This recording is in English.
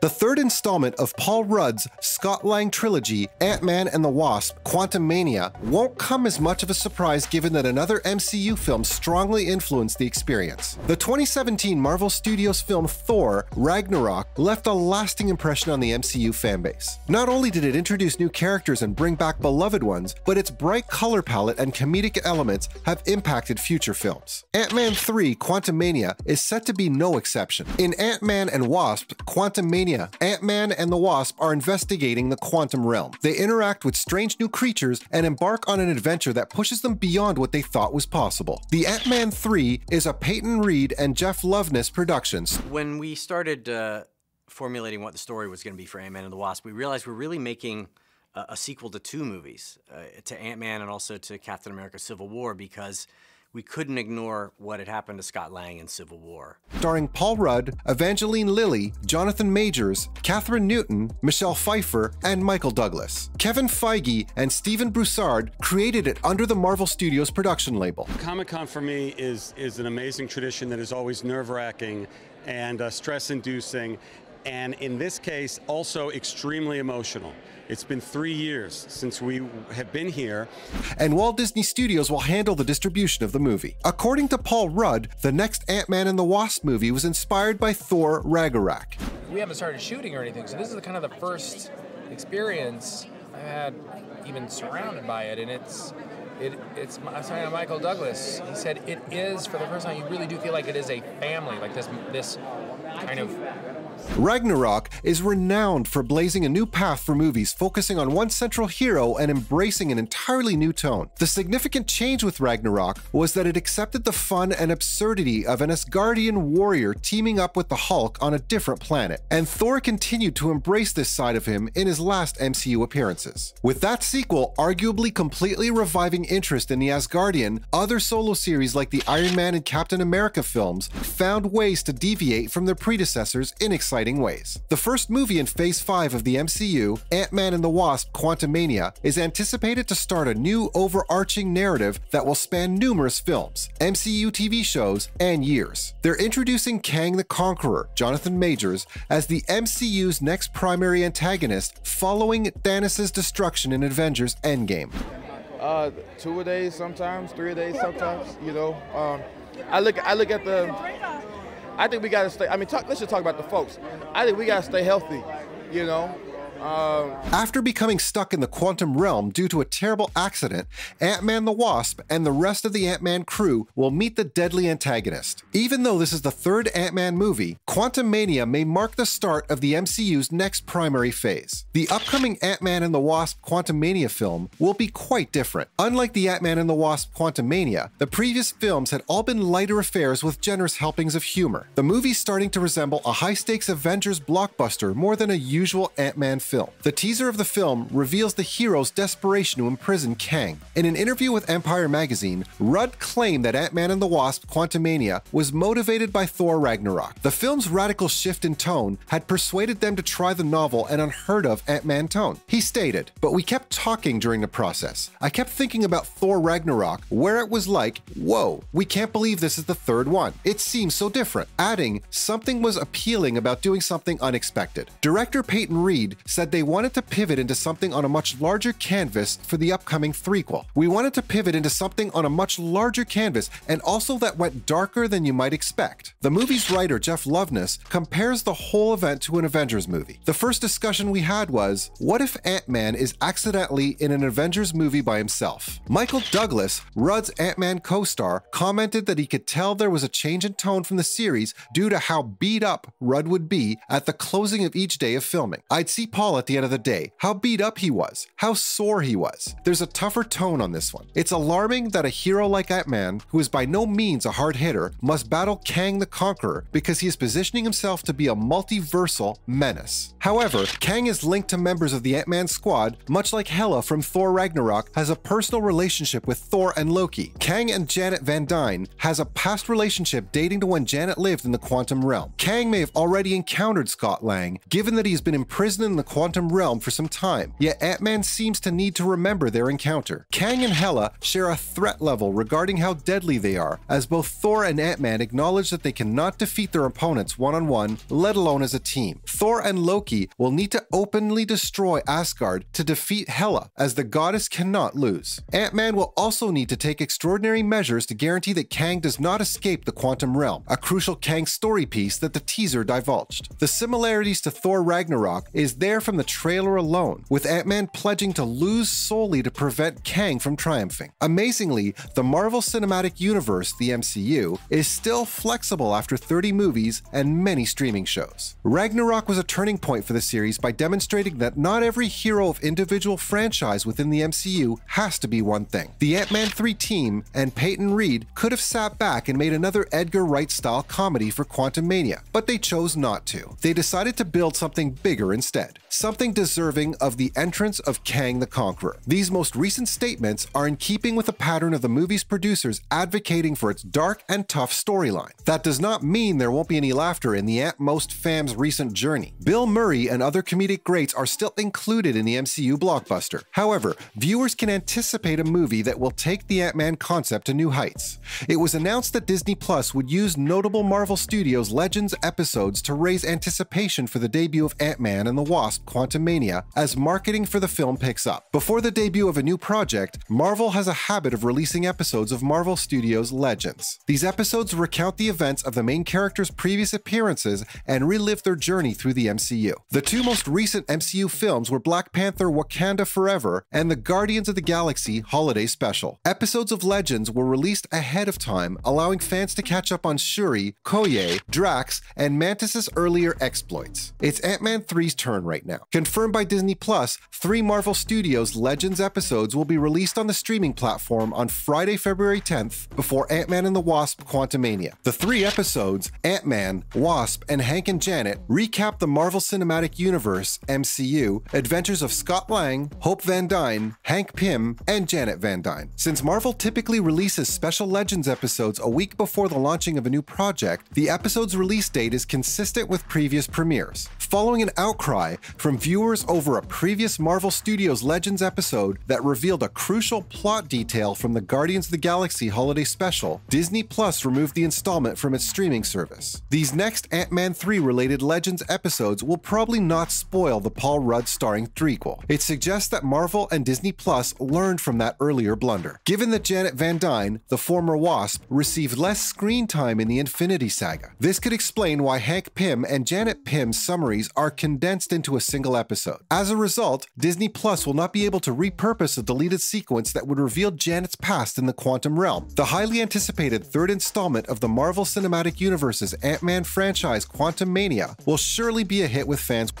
The third installment of Paul Rudd's Scott Lang trilogy, Ant-Man and the Wasp: Quantum Mania, won't come as much of a surprise given that another MCU film strongly influenced the experience. The 2017 Marvel Studios film Thor: Ragnarok left a lasting impression on the MCU fanbase. Not only did it introduce new characters and bring back beloved ones, but its bright color palette and comedic elements have impacted future films. Ant-Man 3: Quantum Mania is set to be no exception. In Ant-Man and Wasp: Quantumania Ant-Man and the Wasp are investigating the quantum realm. They interact with strange new creatures and embark on an adventure that pushes them beyond what they thought was possible. The Ant-Man 3 is a Peyton Reed and Jeff Loveness Productions. When we started uh, formulating what the story was going to be for Ant-Man and the Wasp, we realized we're really making a, a sequel to two movies, uh, to Ant-Man and also to Captain America Civil War, because we couldn't ignore what had happened to Scott Lang in Civil War. Starring Paul Rudd, Evangeline Lilly, Jonathan Majors, Kathryn Newton, Michelle Pfeiffer, and Michael Douglas. Kevin Feige and Stephen Broussard created it under the Marvel Studios production label. Comic-Con for me is, is an amazing tradition that is always nerve-wracking and uh, stress-inducing, and in this case, also extremely emotional. It's been three years since we have been here. And Walt Disney Studios will handle the distribution of the movie. According to Paul Rudd, the next Ant-Man and the Wasp movie was inspired by Thor Ragnarok. We haven't started shooting or anything, so this is kind of the first experience I've had even surrounded by it, and it's it, it's I was to Michael Douglas. He said it is for the first time. You really do feel like it is a family, like this this kind of Ragnarok is renowned for blazing a new path for movies, focusing on one central hero and embracing an entirely new tone. The significant change with Ragnarok was that it accepted the fun and absurdity of an Asgardian warrior teaming up with the Hulk on a different planet, and Thor continued to embrace this side of him in his last MCU appearances. With that sequel arguably completely reviving interest in the Asgardian, other solo series like the Iron Man and Captain America films found ways to deviate from their predecessors in exciting ways. The first movie in Phase 5 of the MCU, Ant-Man and the Wasp Quantumania, is anticipated to start a new overarching narrative that will span numerous films, MCU TV shows, and years. They're introducing Kang the Conqueror, Jonathan Majors, as the MCU's next primary antagonist following Thanos' destruction in Avengers Endgame. Uh, two a days sometimes, three a days sometimes, you know. Um, I look I look at the I think we got to stay. I mean, talk, let's just talk about the folks. I think we got to stay healthy. You know, um, After becoming stuck in the quantum realm due to a terrible accident, Ant Man the Wasp and the rest of the Ant Man crew will meet the deadly antagonist. Even though this is the third Ant Man movie, Quantum Mania may mark the start of the MCU's next primary phase. The upcoming Ant Man and the Wasp Quantum Mania film will be quite different. Unlike the Ant Man and the Wasp Quantum Mania, the previous films had all been lighter affairs with generous helpings of humor. The movie's starting to resemble a high stakes Avengers blockbuster more than a usual Ant Man film. The teaser of the film reveals the hero's desperation to imprison Kang. In an interview with Empire magazine, Rudd claimed that Ant-Man and the Wasp Quantumania was motivated by Thor Ragnarok. The film's radical shift in tone had persuaded them to try the novel and unheard of Ant-Man tone. He stated, but we kept talking during the process. I kept thinking about Thor Ragnarok, where it was like, whoa, we can't believe this is the third one. It seems so different. Adding, something was appealing about doing something unexpected. Director Peyton Reed said said they wanted to pivot into something on a much larger canvas for the upcoming threequel. We wanted to pivot into something on a much larger canvas and also that went darker than you might expect. The movie's writer, Jeff Loveness, compares the whole event to an Avengers movie. The first discussion we had was, what if Ant-Man is accidentally in an Avengers movie by himself? Michael Douglas, Rudd's Ant-Man co-star, commented that he could tell there was a change in tone from the series due to how beat up Rudd would be at the closing of each day of filming. I'd see Paul at the end of the day, how beat up he was, how sore he was. There's a tougher tone on this one. It's alarming that a hero like Ant-Man, who is by no means a hard hitter, must battle Kang the Conqueror because he is positioning himself to be a multiversal menace. However, Kang is linked to members of the Ant-Man squad, much like Hela from Thor Ragnarok has a personal relationship with Thor and Loki. Kang and Janet Van Dyne has a past relationship dating to when Janet lived in the quantum realm. Kang may have already encountered Scott Lang, given that he has been imprisoned in the quantum quantum realm for some time, yet Ant-Man seems to need to remember their encounter. Kang and Hela share a threat level regarding how deadly they are, as both Thor and Ant-Man acknowledge that they cannot defeat their opponents one-on-one, let alone as a team. Thor and Loki will need to openly destroy Asgard to defeat Hela, as the goddess cannot lose. Ant-Man will also need to take extraordinary measures to guarantee that Kang does not escape the quantum realm, a crucial Kang story piece that the teaser divulged. The similarities to Thor Ragnarok is there from the trailer alone, with Ant-Man pledging to lose solely to prevent Kang from triumphing. Amazingly, the Marvel Cinematic Universe, the MCU, is still flexible after 30 movies and many streaming shows. Ragnarok was a turning point for the series by demonstrating that not every hero of individual franchise within the MCU has to be one thing. The Ant-Man 3 team and Peyton Reed could have sat back and made another Edgar Wright style comedy for Quantum Mania, but they chose not to. They decided to build something bigger instead, something deserving of the entrance of Kang the Conqueror. These most recent statements are in keeping with the pattern of the movie's producers advocating for its dark and tough storyline. That does not mean there won't be any laughter in the Ant Most fam's recent journey. Bill Murray and other comedic greats are still included in the MCU blockbuster. However, viewers can anticipate a movie that will take the Ant-Man concept to new heights. It was announced that Disney Plus would use notable Marvel Studios Legends episodes to raise anticipation for the debut of Ant-Man and the Wasp Quantumania as marketing for the film picks up. Before the debut of a new project, Marvel has a habit of releasing episodes of Marvel Studios Legends. These episodes recount the events of the main characters' previous appearances and relive their journey through the MCU. The two most recent MCU films were Black Panther Wakanda Forever and the Guardians of the Galaxy Holiday Special. Episodes of Legends were released ahead of time, allowing fans to catch up on Shuri, Koye, Drax, and Mantis's earlier exploits. It's Ant-Man 3's turn right now. Confirmed by Disney Plus, three Marvel Studios Legends episodes will be released on the streaming platform on Friday, February 10th, before Ant-Man and the Wasp Quantumania. The three episodes, Ant-Man, Wasp, and Hank and Janet, recap the Marvel Cinematic Universe, MCU, adventures of Scott Lang, Hope Van Dyne, Hank Pym, and Janet Van Dyne. Since Marvel typically releases special Legends episodes a week before the launching of a new project, the episode's release date is consistent with previous premieres. Following an outcry from viewers over a previous Marvel Studios Legends episode that revealed a crucial plot detail from the Guardians of the Galaxy holiday special, Disney Plus removed the installment from its streaming service. These next Ant-Man 3 related Legends episodes will probably not spoil the Paul Rudd starring threequel. It suggests that Marvel and Disney Plus learned from that earlier blunder. Given that Janet Van Dyne, the former Wasp, received less screen time in the Infinity Saga, this could explain why Hank Pym and Janet Pym's summaries are condensed into a single episode. As a result, Disney Plus will not be able to repurpose a deleted sequence that would reveal Janet's past in the quantum realm. The highly anticipated third installment of the Marvel Cinematic Universe's Ant-Man franchise Quantum Mania will surely be a hit with fans